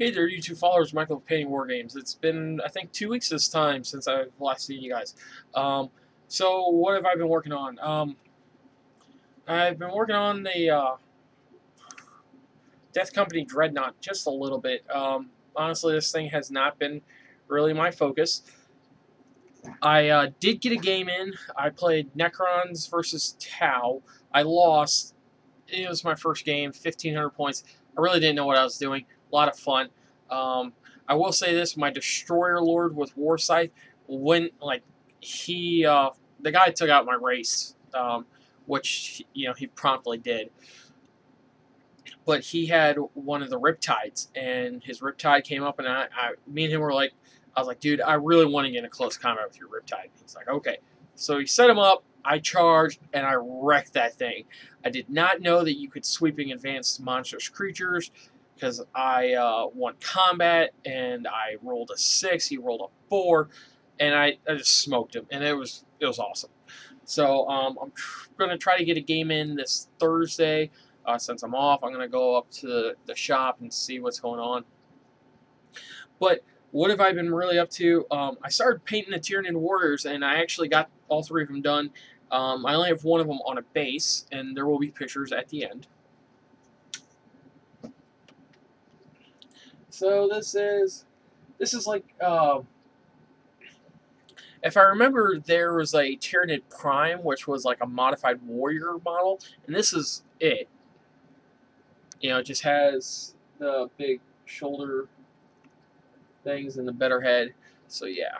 Hey there, YouTube followers, Michael Painting War Games. It's been, I think, two weeks this time since I've last seen you guys. Um, so, what have I been working on? Um, I've been working on the uh, Death Company Dreadnought just a little bit. Um, honestly, this thing has not been really my focus. I uh, did get a game in. I played Necrons versus Tau. I lost. It was my first game, 1,500 points. I really didn't know what I was doing a lot of fun. Um, I will say this: my Destroyer Lord with War went like he, uh, the guy took out my race, um, which you know he promptly did. But he had one of the Riptides, and his Riptide came up, and I, I, me and him were like, I was like, dude, I really want to get in a close combat with your Riptide. He's like, okay. So he set him up. I charged and I wrecked that thing. I did not know that you could sweeping advanced monstrous creatures because I uh, won combat and I rolled a six, he rolled a four, and I, I just smoked him, and it was it was awesome. So um, I'm gonna try to get a game in this Thursday. Uh, since I'm off, I'm gonna go up to the shop and see what's going on. But what have I been really up to? Um, I started painting the Tyranid Warriors, and I actually got all three of them done. Um, I only have one of them on a base, and there will be pictures at the end. So this is this is like uh, if I remember, there was a Tyranid Prime, which was like a modified warrior model, and this is it. You know, it just has the big shoulder things and the better head. So yeah.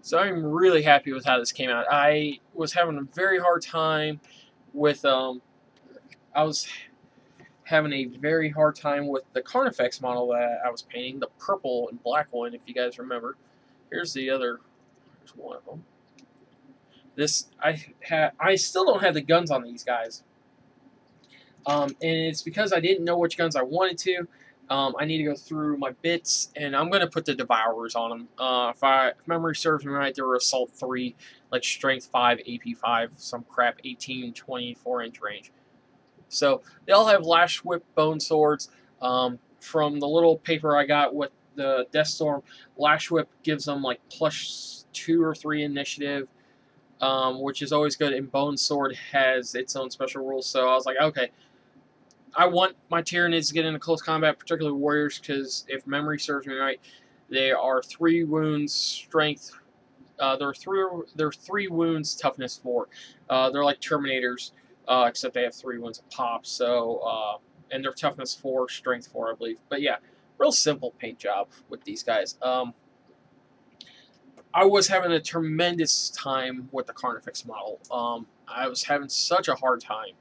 So I'm really happy with how this came out. I was having a very hard time with um I was having a very hard time with the Carnifex model that I was painting, the purple and black one, if you guys remember. Here's the other, here's one of them. This, I ha I still don't have the guns on these guys. Um, and it's because I didn't know which guns I wanted to. Um, I need to go through my bits, and I'm going to put the Devourers on them. Uh, if, I, if memory serves me right, they were Assault 3, like Strength 5, AP 5, some crap, 18, 24 inch range. So they all have Lash Whip Bone Swords. Um, from the little paper I got with the Deathstorm, Lash Whip gives them like plus two or three initiative, um, which is always good. And Bone Sword has its own special rules. So I was like, okay, I want my Tyranids to get into close combat, particularly Warriors, because if memory serves me right, they are three wounds, strength. Uh, they're three. They're three wounds, toughness four. Uh, they're like Terminators uh, except they have three a pop. So, uh, and their toughness four, strength four, I believe. But yeah, real simple paint job with these guys. Um, I was having a tremendous time with the Carnifex model. Um, I was having such a hard time.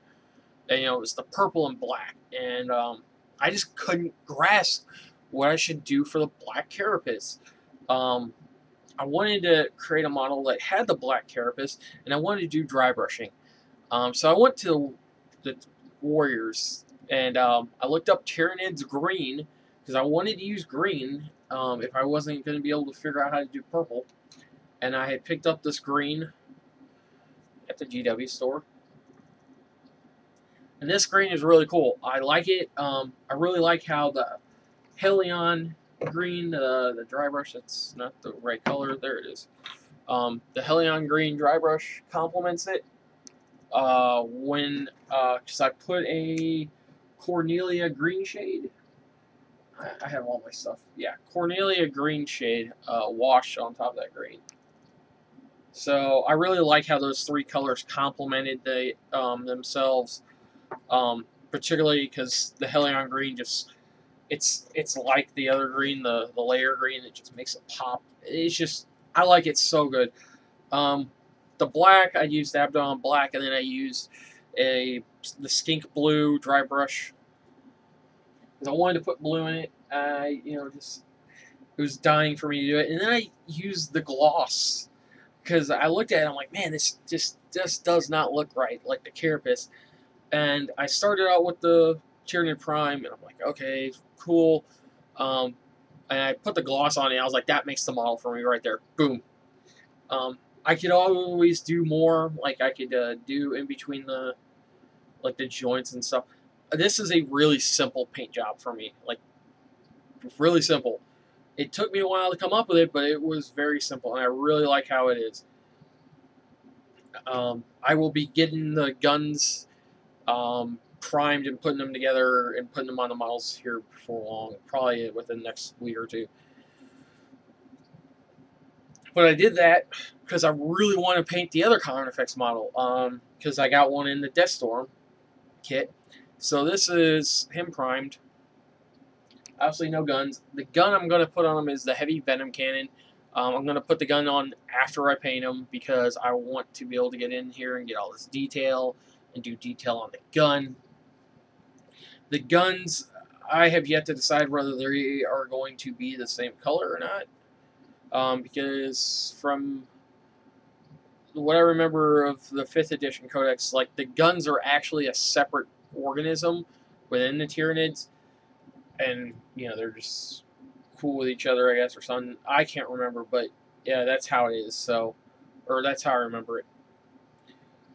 And, you know, it was the purple and black, and um, I just couldn't grasp what I should do for the black carapace. Um, I wanted to create a model that had the black carapace, and I wanted to do dry brushing. Um, so I went to the Warriors and um, I looked up Tyranid's green because I wanted to use green um, if I wasn't going to be able to figure out how to do purple. And I had picked up this green at the GW store. And this green is really cool. I like it. Um, I really like how the Hellion green, uh, the dry brush, that's not the right color, there it is. Um, the Hellion green dry brush complements it uh, when uh because uh, I put a Coelia green shade. I, have all my stuff. Yeah, Coelia green shade uh, wash on top of that green. So I really like how those three colors complemented the um, themselves, um, particularly because the Hellion green just it's it's like the other green, the the layer green. It just makes it pop. It's just I like it so good. Um, the black, I used Abaddon black, and then I used a the skink blue dry brush because I wanted to put blue in it. I, you know, just it was dying for me to do it, and then I used the gloss because I looked at it. I'm like, man, this just just does not look right, like the carapace. And I started out with the Tyranid Prime, and I'm like, okay, cool. Um, and I put the gloss on it. I was like, that makes the model for me right there. Boom. Um, I could always do more, like I could uh, do in between the, like the joints and stuff. This is a really simple paint job for me. Like, really simple. It took me a while to come up with it, but it was very simple, and I really like how it is. Um, I will be getting the guns um, primed and putting them together and putting them on the models here before long, probably within the next week or two. But I did that because I really want to paint the other Carnifex model because um, I got one in the Deathstorm kit. So this is him primed. Obviously no guns. The gun I'm going to put on him is the heavy venom cannon. Um, I'm going to put the gun on after I paint him because I want to be able to get in here and get all this detail and do detail on the gun. The guns, I have yet to decide whether they are going to be the same color or not. Um, because from what I remember of the 5th edition codex, like the guns are actually a separate organism within the Tyranids. And, you know, they're just cool with each other, I guess, or something. I can't remember, but yeah, that's how it is. So, or that's how I remember it.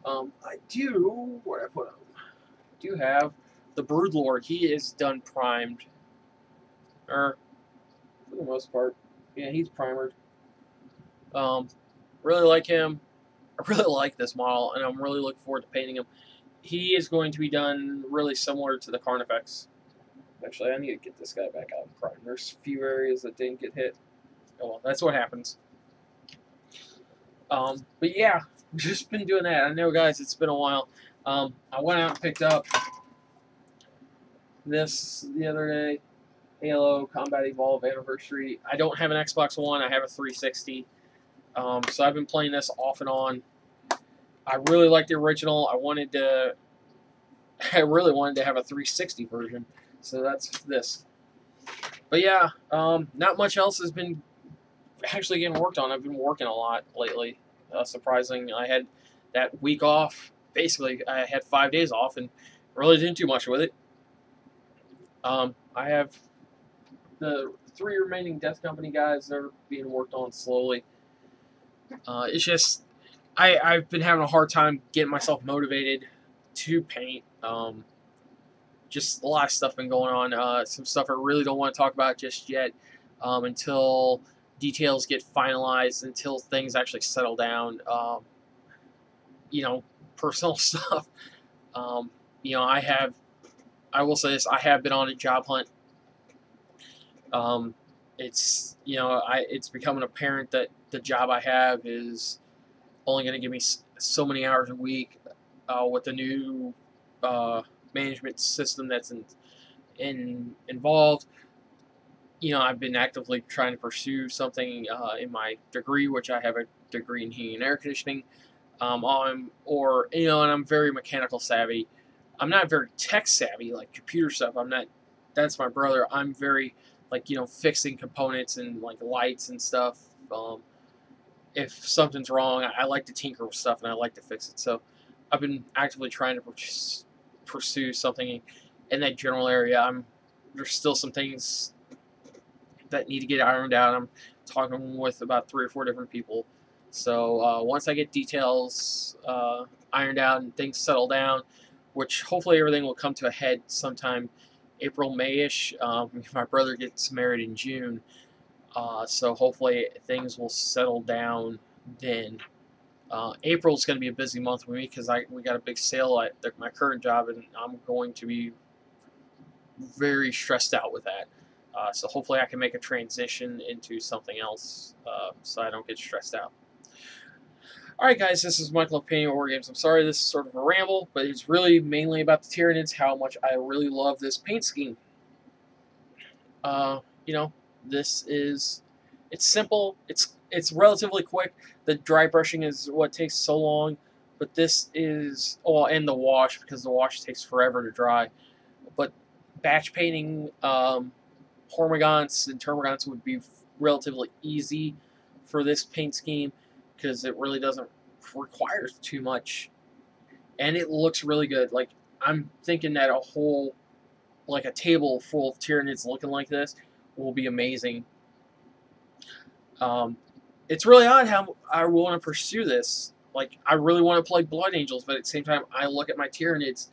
Um, I do, where I put him, do have the Broodlord. He is done primed. Or, for the most part, yeah, he's primed. Um, really like him. I really like this model, and I'm really looking forward to painting him. He is going to be done really similar to the Carnifex. Actually, I need to get this guy back out in prime. There's a few areas that didn't get hit. Oh well, that's what happens. Um, but yeah, just been doing that. I know, guys, it's been a while. Um, I went out and picked up this the other day. Halo Combat Evolve Anniversary. I don't have an Xbox One. I have a 360. Um, so I've been playing this off and on. I really like the original. I wanted to. I really wanted to have a 360 version. So that's this. But yeah, um, not much else has been actually getting worked on. I've been working a lot lately. Uh, surprising. I had that week off. Basically, I had five days off and really didn't do much with it. Um, I have the three remaining Death Company guys. They're being worked on slowly. Uh, it's just I I've been having a hard time getting myself motivated to paint. Um, just a lot of stuff been going on. Uh, some stuff I really don't want to talk about just yet um, until details get finalized until things actually settle down. Um, you know, personal stuff. Um, you know, I have, I will say this, I have been on a job hunt. Um, it's, you know, I it's becoming apparent that the job I have is only going to give me so many hours a week uh, with the new uh, management system that's in, in involved you know, I've been actively trying to pursue something uh, in my degree, which I have a degree in heating and air conditioning. Um, I'm, or, you know, and I'm very mechanical savvy. I'm not very tech savvy, like computer stuff. I'm not, that's my brother. I'm very, like, you know, fixing components and, like, lights and stuff. Um, if something's wrong, I, like to tinker with stuff and I like to fix it. So I've been actively trying to pursue something in that general area. I'm, there's still some things that need to get ironed out. I'm talking with about three or four different people. So uh, once I get details uh, ironed out and things settle down, which hopefully everything will come to a head sometime April, Mayish. Um, my brother gets married in June, uh, so hopefully things will settle down then. Uh, April is going to be a busy month for me because I we got a big sale at my current job, and I'm going to be very stressed out with that. Uh, so hopefully I can make a transition into something else uh, so I don't get stressed out. Alright guys, this is Michael of Painting War Games. I'm sorry this is sort of a ramble, but it's really mainly about the Tyranids, how much I really love this paint scheme. Uh, you know, this is, it's simple, it's it's relatively quick. The dry brushing is what takes so long, but this is, oh, and the wash, because the wash takes forever to dry. But batch painting, um, Hormagaunts and Termagants would be relatively easy for this paint scheme because it really doesn't require too much. And it looks really good. Like, I'm thinking that a whole, like a table full of Tyranids looking like this will be amazing. Um, it's really odd how I want to pursue this. Like, I really want to play Blood Angels, but at the same time, I look at my Tyranids,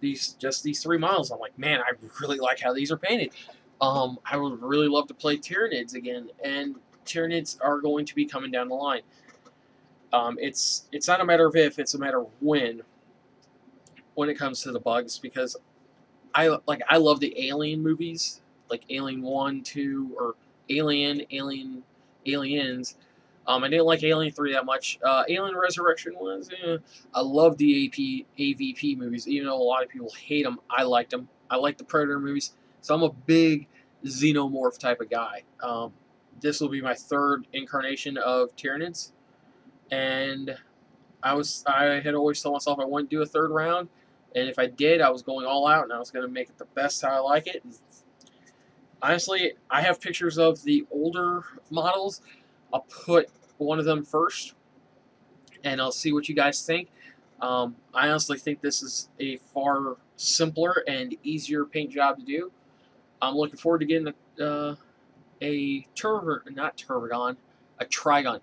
these just these three miles. I'm like, man, I really like how these are painted. Um, I would really love to play Tyranids again, and Tyranids are going to be coming down the line. Um, it's it's not a matter of if, it's a matter of when. When it comes to the bugs, because I like I love the Alien movies, like Alien One, Two, or Alien, Alien, Aliens. Um, I didn't like Alien 3 that much. Uh, Alien Resurrection was, eh. I love the AP, AVP movies, even though a lot of people hate them. I liked them. I like the Predator movies. So I'm a big xenomorph type of guy. Um, this will be my third incarnation of Tyranids. And I was I had always told myself I wouldn't do a third round. And if I did, I was going all out and I was going to make it the best how I like it. Honestly, I have pictures of the older models. I'll put one of them first, and I'll see what you guys think. Um, I honestly think this is a far simpler and easier paint job to do. I'm looking forward to getting a, uh, a Turver, not Tervigon, a Trygon.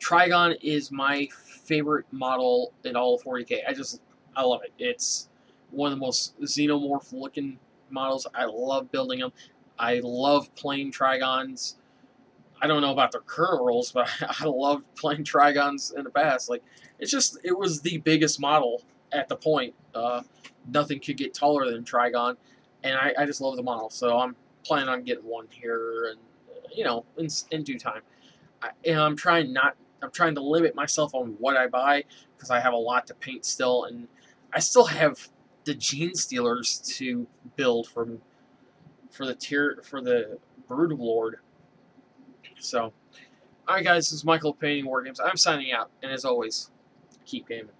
Trygon is my favorite model in all of 40k. I just, I love it. It's one of the most xenomorph looking models. I love building them. I love playing Trygons. I don't know about their current rules, but I love playing Trygons in the past. Like, it's just, it was the biggest model at the point. Uh, nothing could get taller than Trygon, and I, I just love the model. So I'm planning on getting one here, and you know, in, in due time. I, and I'm trying not, I'm trying to limit myself on what I buy because I have a lot to paint still, and I still have the Genestealers to build from for the tier for the Brood Lord. So, alright guys, this is Michael Painting War Games. I'm signing out, and as always, keep gaming.